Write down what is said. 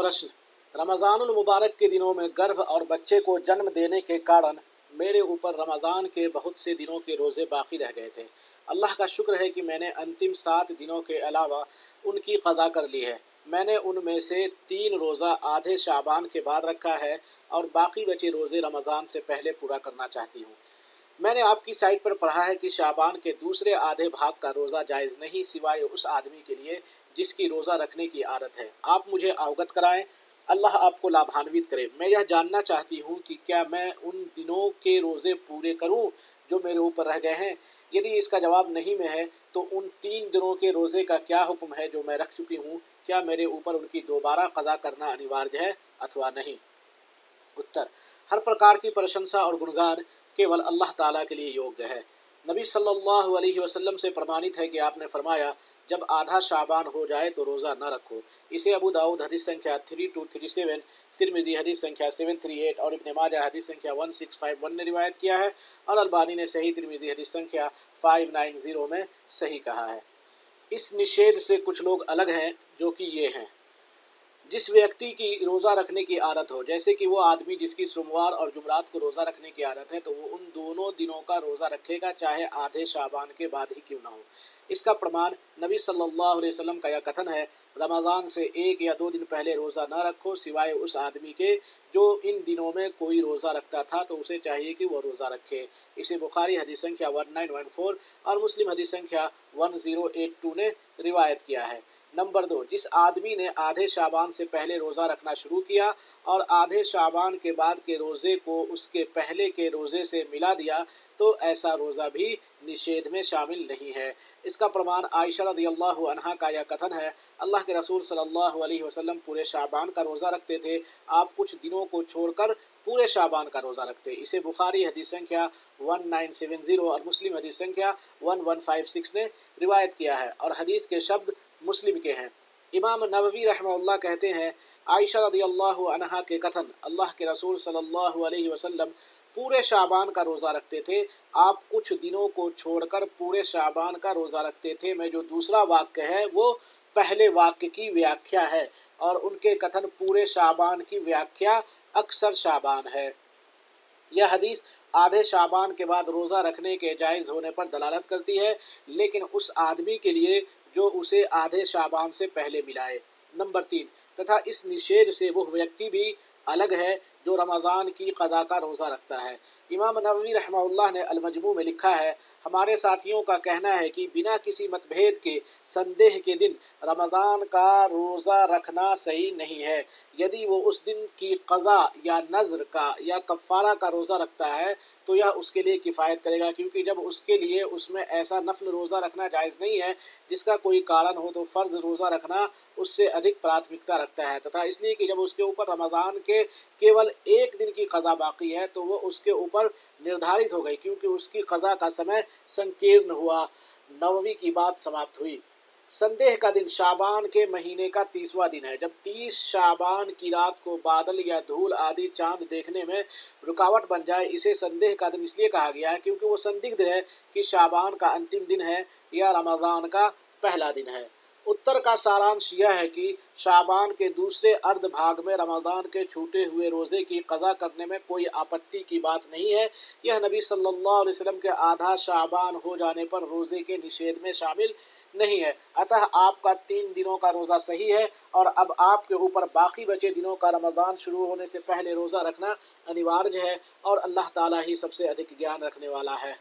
प्रश्न, रमज़ानुल मुबारक के दिनों में गर्भ और बच्चे को जन्म देने के कारण मेरे ऊपर रमज़ान के बहुत से दिनों के रोज़े बाकी रह गए थे। अल्लाह का शुक्र है कि मैंने अंतिम सात दिनों के अलावा उनकी कज़ा कर ली है। मैंने उनमें से तीन रोज़ा आधे शाबान के बाद रखा है और बाकी बचे रोज़े रमज़ान से पहले पूरा करना चाहती हूँ। मैंने आपकी साइट पर पढ़ा है कि शाबान के दूसरे आधे भाग का रोज़ा जायज़ नहीं, सिवाय उस आदमी के लिए जिसकी रोज़ा रखने की आदत है। आप मुझे अवगत कराएँ। अल्लाह आपको लाभान्वित करे। मैं यह जानना चाहती हूँ कि क्या मैं उन दिनों के रोज़े पूरे करूँ जो मेरे ऊपर रह गए हैं? यदि इसका जवाब नहीं में है तो उन तीन दिनों के रोज़े का क्या हुक्म है जो मैं रख चुकी हूँ? क्या मेरे ऊपर उनकी दोबारा कज़ा करना अनिवार्य है अथवा नहीं? उत्तर, हर प्रकार की प्रशंसा और गुणगान केवल अल्लाह ताला के लिए योग्य है। नबी सल्लल्लाहु अलैहि वसल्लम से प्रमाणित है कि आपने फरमाया, जब आधा शाबान हो जाए तो रोज़ा न रखो। इसे अबू दाऊद हदीस संख्या three two three seven Tirmidhi हदीस संख्या सेवन थ्री एट और इब्न माजा हदीस संख्या वन सिक्स फाइव वन ने रिवायत किया है और अलबानी ने सही तिरमिजी हदीस संख्या फाइव नाइन ज़ीरो में सही कहा है। इस निषेध से कुछ लोग अलग हैं जो कि ये हैं। जिस व्यक्ति की रोज़ा रखने की आदत हो, जैसे कि वो आदमी जिसकी सोमवार और जुमरात को रोज़ा रखने की आदत है तो वो उन दोनों दिनों का रोज़ा रखेगा, चाहे आधे शाबान के बाद ही क्यों ना हो। इसका प्रमाण नबी सल्लल्लाहु अलैहि वसल्लम का यह कथन है, रमज़ान से एक या दो दिन पहले रोज़ा न रखो, सिवाय उस आदमी के जो इन दिनों में कोई रोज़ा रखता था तो उसे चाहिए कि वह रोज़ा रखे। इसे बुखारी हदीस संख्या वन नाइन वन फोर और मुस्लिम हदीस संख्या वन ज़ीरो एट टू ने रिवायत किया है। नंबर दो, जिस आदमी ने आधे शाबान से पहले रोज़ा रखना शुरू किया और आधे शाबान के बाद के रोज़े को उसके पहले के रोज़े से मिला दिया तो ऐसा रोज़ा भी निषेध में शामिल नहीं है। इसका प्रमाण आयशा रदी अल्लाह का यह कथन है, अल्लाह के रसूल सल्लल्लाहु अलैहि वसल्लम पूरे शाबान का रोज़ा रखते थे, आप कुछ दिनों को छोड़कर पूरे शाबान का रोज़ा रखते। इसे बुखारी हदीस संख्या 1970 और मुस्लिम हदीस संख्या 1156 ने रिवायत किया है और हदीस के शब्द मुस्लिम के हैं। इमाम नबवी रहमल्ला कहते हैं, आयशा रदी अल्लाह के कथन अल्लाह के रसूल सल्लल्लाहु अलैहि वसल्लम पूरे शाबान का रोज़ा रखते थे। आप कुछ दिनों को छोड़कर पूरे शाबान का रोज़ा रखते थे। मैं जो दूसरा वाक्य है, वो पहले वाक्य की व्याख्या है और उनके कथन पूरे शाबान की व्याख्या अक्सर शाबान है। यह हदीस आधे शाबान के बाद रोज़ा रखने के जायज़ होने पर दलालत करती है, लेकिन उस आदमी के लिए जो उसे आधे शाबान से पहले मिलाए। नंबर तीन, तथा इस निषेध से वह व्यक्ति भी अलग है जो रमज़ान की कदा का रोज़ा रखता है। इमाम नबी रहमा ने अलमजमू में लिखा है, हमारे साथियों का कहना है कि बिना किसी मतभेद के, संदेह के दिन रमज़ान का रोज़ा रखना सही नहीं है। यदि वो उस दिन की कज़ा या नज़र का या कफ़ारा का रोज़ा रखता है तो यह उसके लिए किफ़ायत करेगा, क्योंकि जब उसके लिए उसमें ऐसा नफल रोज़ा रखना जायज़ नहीं है, जिसका कोई कारण हो तो फ़र्ज़ रोज़ा रखना उससे अधिक प्राथमिकता रखता है। तथा इसलिए कि जब उसके ऊपर रमज़ान के केवल एक दिन की कज़ा बाकी है तो वो उसके ऊपर निर्धारित हो गई, क्योंकि उसकी कज़ा का समय संकीर्ण हुआ। नववी की बात समाप्त हुई। संदेह का दिन शाबान के महीने का तीसवा दिन है। जब तीस शाबान की रात को बादल या धूल आदि चाँद देखने में रुकावट बन जाए, इसे संदेह का दिन इसलिए कहा गया है क्योंकि वो संदिग्ध है कि शाबान का अंतिम दिन है या रमज़ान का पहला दिन है। उत्तर का सारांश यह है कि शाबान के दूसरे अर्ध भाग में रमज़ान के छूटे हुए रोज़े की कज़ा करने में कोई आपत्ति की बात नहीं है। यह नबी सल्लल्लाहु अलैहि वसल्लम के आधा शाबान हो जाने पर रोज़े के निषेध में शामिल नहीं है। अतः आपका तीन दिनों का रोज़ा सही है और अब आपके ऊपर बाकी बचे दिनों का रमज़ान शुरू होने से पहले रोज़ा रखना अनिवार्य है और अल्लाह ताला ही सबसे अधिक ज्ञान रखने वाला है।